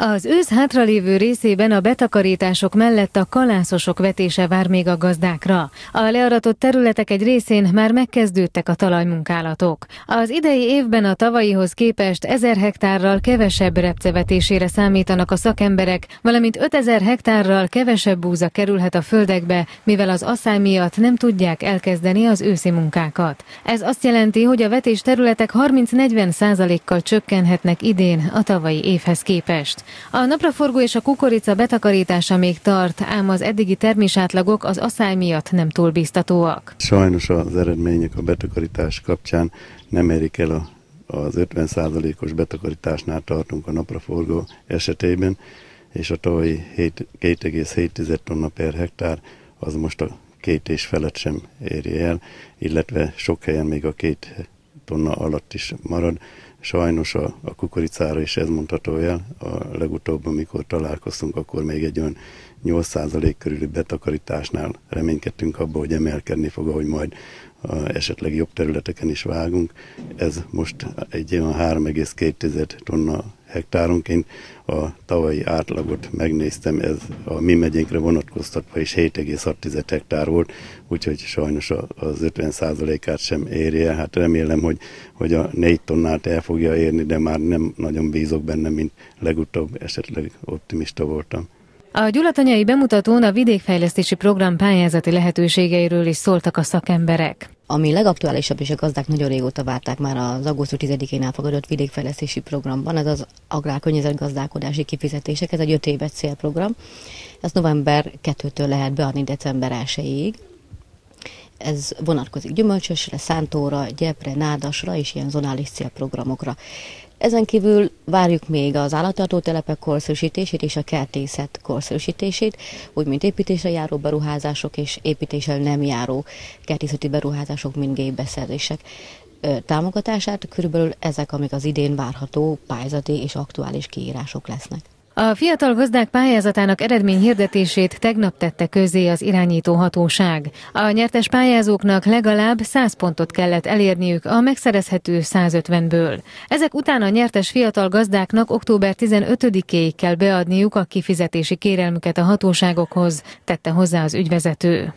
Az ősz hátralévő részében a betakarítások mellett a kalászosok vetése vár még a gazdákra. A learatott területek egy részén már megkezdődtek a talajmunkálatok. Az idei évben a tavalyihoz képest 1000 hektárral kevesebb repcevetésére számítanak a szakemberek, valamint 5000 hektárral kevesebb búza kerülhet a földekbe, mivel az asszály miatt nem tudják elkezdeni az őszi munkákat. Ez azt jelenti, hogy a vetés területek 30-40 százalékkal csökkenhetnek idén a tavalyi évhez képest. A napraforgó és a kukorica betakarítása még tart, ám az eddigi termésátlagok az asszály miatt nem túl biztatóak. Sajnos az eredmények a betakarítás kapcsán nem érik el a az 50%-os betakarításnál tartunk a napraforgó esetében, és a tavalyi 2,7 tonna per hektár az most a két és felett sem éri el, illetve sok helyen még a két tonna alatt is marad. Sajnos a, a kukoricára is ez mondható el. A legutóbb, amikor találkoztunk, akkor még egy olyan 8% körüli betakarításnál reménykedtünk abba, hogy emelkedni fog, hogy majd a esetleg jobb területeken is vágunk. Ez most egy olyan 3,2 tonna hektáronként. A tavalyi átlagot megnéztem, ez a mi megyénkre vonatkoztatva is 7,6 hektár volt, úgyhogy sajnos az 50% át sem érje. Hát remélem, hogy, hogy a 4 tonnát el fogja érni, de már nem nagyon bízok benne, mint legutóbb esetleg optimista voltam. A gyulatanyai bemutatón a vidékfejlesztési program pályázati lehetőségeiről is szóltak a szakemberek. Ami legaktuálisabb, és a gazdák nagyon régóta várták már az augusztus 10-én elfogadott vidékfejlesztési programban, ez az agrárkörnyezetgazdálkodási kifizetések, ez egy 5 éves célprogram. Ez november 2-től lehet beadni december 1-ig. Ez vonatkozik gyümölcsösre, szántóra, gyepre, nádasra és ilyen zonális célprogramokra. Ezen kívül várjuk még az állattartó telepek korszerűsítését és a kertészet korszerűsítését, úgy mint építésre járó beruházások és építéssel nem járó kertészeti beruházások, mint gépbeszerzések támogatását. Körülbelül ezek, amik az idén várható pályázati és aktuális kiírások lesznek. A fiatal gazdák pályázatának eredmény hirdetését tegnap tette közé az irányító hatóság. A nyertes pályázóknak legalább 100 pontot kellett elérniük a megszerezhető 150-ből. Ezek után a nyertes fiatal gazdáknak október 15-éig kell beadniuk a kifizetési kérelmüket a hatóságokhoz, tette hozzá az ügyvezető.